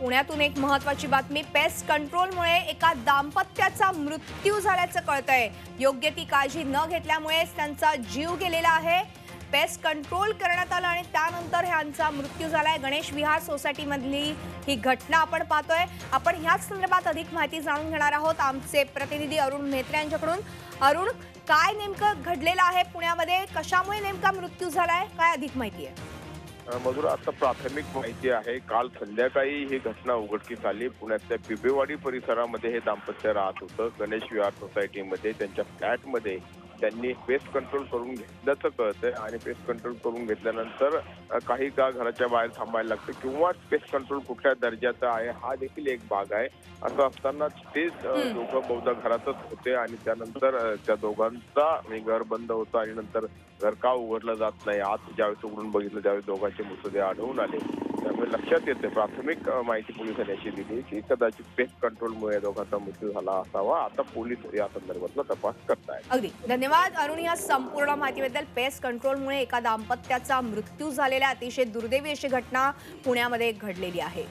पुण्यातून एक महत्वाची बातमी. पेस्ट कंट्रोलमुळे एका दाम्पत्याचा मृत्यू झाल्याचं कळतंय. योग्य ती काळजी न घेतल्यामुळेच त्यांचा जीव गेलेला आहे. पेस्ट कंट्रोल करण्यात आलं आणि त्यानंतर ह्यांचा मृत्यू झालाय. गणेश विहार सोसायटीमधली ही घटना आपण पाहतोय. आपण ह्याच संदर्भात अधिक माहिती जाणून घेणार आहोत. आमचे प्रतिनिधी अरुण मेहत्रे यांच्याकडून. अरुण काय नेमकं घडलेलं आहे पुण्यामध्ये? कशामुळे नेमका मृत्यू झालाय? काय अधिक माहिती आहे? मधुरा आता प्राथमिक माहिती आहे काल संध्याकाळी ही घटना उघडकीस आली. पुण्यातल्या बिबेवाडी परिसरामध्ये हे दाम्पत्य राहत होतं. गणेश विहार सोसायटीमध्ये त्यांच्या फ्लॅटमध्ये त्यांनी पेस्ट कंट्रोल करून घेतल्याचं कळतंय आणि पेस्ट कंट्रोल करून घेतल्यानंतर काही काळ घराच्या बाहेर थांबायला लागतं किंवा पेस्ट कंट्रोल कुठल्या दर्जाचा आहे हा देखील एक भाग आहे. असं असताना तेच. दोघं बहुधा घरातच होते आणि त्यानंतर त्या दोघांचा घर बंद होतं आणि नंतर घर का उघडलं जात नाही. आत ज्यावेळेस उघडून बघितलं त्यावेळेस दोघांचे मृतदेह आढळून आले. त्यामुळे लक्षात येते प्राथमिक माहिती पोलिसांनी अशी दिली की कदाचित पेस्ट कंट्रोलमुळे या दोघांचा मृत्यू झाला असावा. आता पोलीस या संदर्भातला तपास करतायत. अगदी. धन्यवाद. अरुण या संपूर्ण माहितीबद्दल पेस्ट कंट्रोलमुळे एका दाम्पत्याचा मृत्यू झालेल्या अतिशय दुर्दैवी अशी घटना पुण्यामध्ये घडलेली आहे.